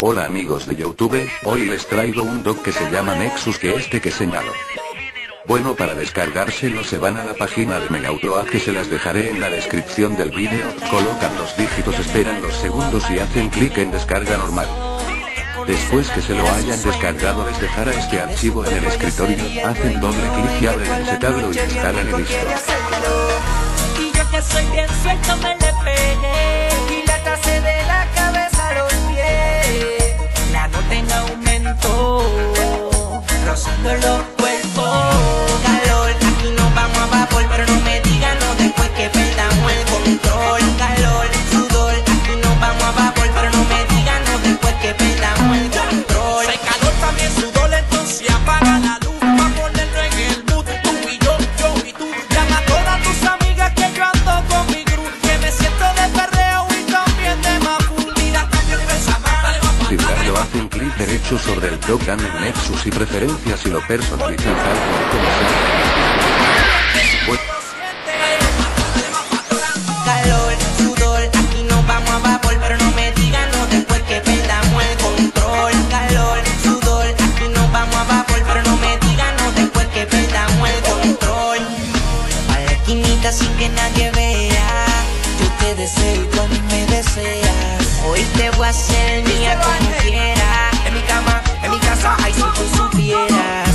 Hola amigos de Youtube, hoy les traigo un doc que se llama Nexus que este que señalo. Bueno para descargárselo se van a la página de Megautoa que se las dejaré en la descripción del vídeo, colocan los dígitos esperan los segundos y hacen clic en descarga normal. Después que se lo hayan descargado les dejará este archivo en el escritorio, hacen doble clic y abren el setado y descargan y listo. Hacen clic derecho sobre el dan en Nexus y preferencias y lo personalizan tal cual como calor, sudor, aquí nos vamos a vapor, pero no me digan no después que perdamos el control. Calor, sudor, aquí nos vamos a vapor, pero no me digan no después que perdamos el control. A la esquinita sin que nadie vea, yo te deseo y tú me deseas. Hoy te voy a hacer mía como quiera, en mi cama, en mi casa, ay si tú supieras.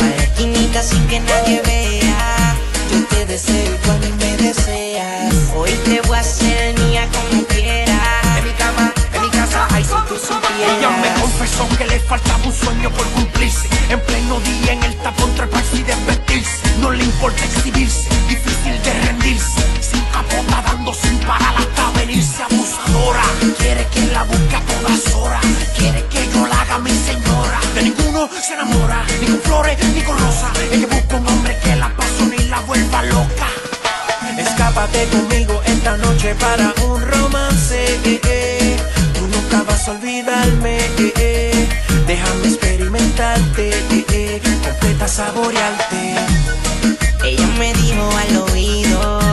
A la esquinita sin que nadie vea, yo te deseo mí me deseas. Hoy te voy a hacer mía como quiera, en mi cama, en mi casa, ay si tú supieras. Ella me confesó que le faltaba un sueño por cumplirse. En pleno día en el tapón treparse y desvestirse No le importa exhibirse, Quiere que la busque a todas horas Quiere que yo la haga mi señora De ninguno se enamora, ni con flores ni con rosas Ella busca un hombre que la pasión y la vuelva loca Escápate conmigo esta noche para un romance. eh, eh. Tú nunca vas a olvidarme. eh, eh. Déjame experimentarte. eh, eh. Completa saborearte. Ella me dijo al oído.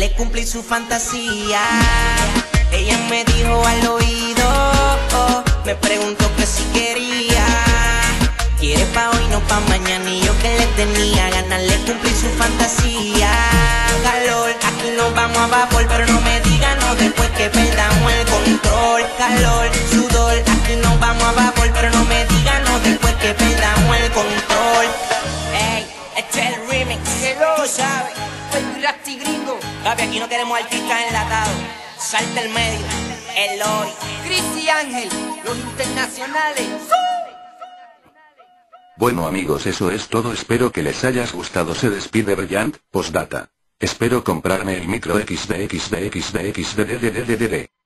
De cumplir su fantasía. Ella me dijo al oído. Me preguntó que si quería. Quiere pa' hoy, no pa' mañana Y yo que le tenía ganas de cumplir su fantasía Calor, aquí nos vamos a vapor Pero no me digan no después que perdamos el control Calor, Papi, aquí no queremos artistas enlatados Salta el medio, el hoy Cristi Ángel, los internacionales. Bueno amigos eso es todo. Espero que les hayas gustado. Se despide Brillant, postdata. Espero comprarme el micro XD XD XD XD